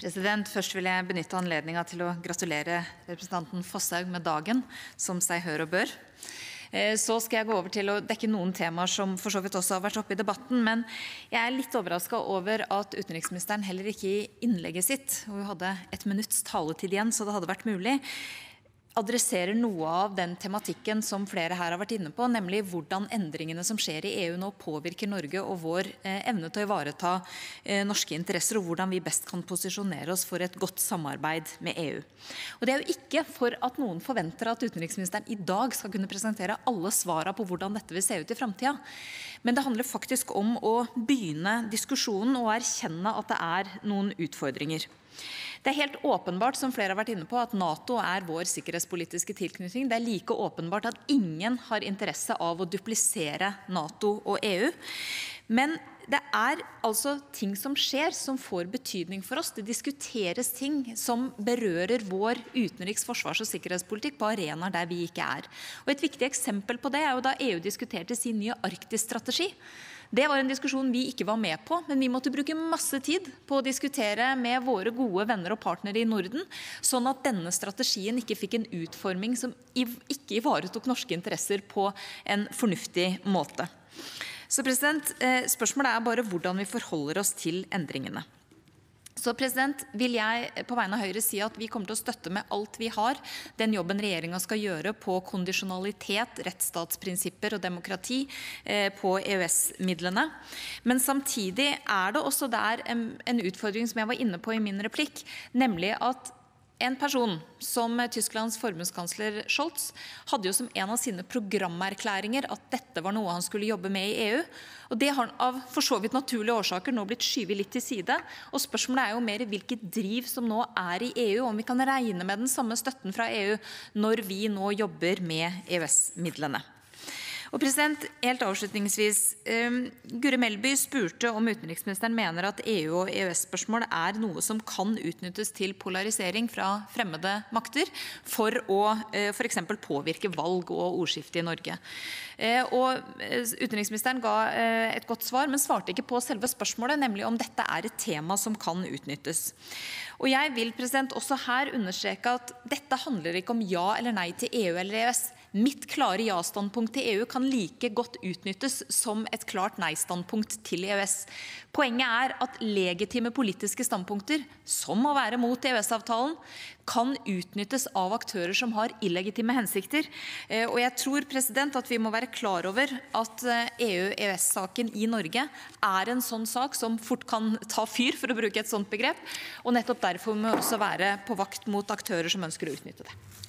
President, Først vil jeg benytte anledninga til å gratulere representanten Fosshaug med dagen, som seg hør og bør. Eh, så skal jeg gå over til å dekke noen temaer som for så vidt også har vært oppe i debatten. Men jeg er litt overraska over at utenriksministeren heller ikke i innlegget sitt, og hun hadde et minutts taletid igjen, så det hadde vært mulig, adresserer noe av den tematikken som flere her har vært inne på, nemlig hvordan endringene som skjer i EU nå påvirker Norge og vår eh, evne til å ivareta eh, norske interesser, og hvordan vi best kan posisjonere oss for et godt samarbeid med EU. Og Det er jo ikke for at noen forventer at utenriksministeren i dag skal kunne presentere alle svara på hvordan dette vil se ut i framtida, men det handler faktisk om å begynne diskusjonen og erkjenne at det er noen utfordringer. Det er helt åpenbart som flere har vært inne på, at Nato er vår sikkerhetspolitiske tilknytning. Det er like åpenbart at ingen har interesse av å duplisere Nato og EU. Men det er altså ting som skjer som får betydning for oss. Det diskuteres ting som berører vår utenriks-, forsvars- og sikkerhetspolitikk på arenaer der vi ikke er. Og Et viktig eksempel på det er jo da EU diskuterte sin nye Arktis-strategi. Det var en diskusjon vi ikke var med på, men vi måtte bruke masse tid på å diskutere med våre gode venner og partnere i Norden, sånn at denne strategien ikke fikk en utforming som ikke ivaretok norske interesser på en fornuftig måte. Så president, Spørsmålet er bare hvordan vi forholder oss til endringene. Så president, vil jeg på vegne av Høyre si at vi kommer til å støtte med alt vi har den jobben regjeringa skal gjøre på kondisjonalitet, rettsstatsprinsipper og demokrati eh, på EØS-midlene. Men samtidig er det også der en utfordring som jeg var inne på i min replikk, nemlig at en person som Tysklands forbundskansler Scholz hadde jo som en av sine programerklæringer at dette var noe han skulle jobbe med i EU. Og Det har av for så vidt naturlige årsaker nå blitt skyvet litt til side. og Spørsmålet er jo mer hvilket driv som nå er i EU, om vi kan regne med den samme støtten fra EU når vi nå jobber med EØS-midlene. Og president, helt avslutningsvis, Gure Guri Melby spurte om utenriksministeren mener at EU- og EØS-spørsmål er noe som kan utnyttes til polarisering fra fremmede makter for å uh, f.eks. påvirke valg og ordskifte i Norge. Uh, og uh, Utenriksministeren ga et godt svar, men svarte ikke på selve spørsmålet, nemlig om dette er et tema som kan utnyttes. Og Jeg vil president, også her understreke at dette handler ikke om ja eller nei til EU eller EØS. Mitt klare ja-standpunkt til EU kan like godt utnyttes som et klart nei-standpunkt til EØS. Poenget er at legitime politiske standpunkter, som å være mot EØS-avtalen, kan utnyttes av aktører som har illegitime hensikter. Eh, og jeg tror president, at vi må være klar over at EU-EØS-saken eh, e i Norge er en sånn sak som fort kan ta fyr, for å bruke et sånt begrep. Og nettopp derfor må vi også være på vakt mot aktører som ønsker å utnytte det.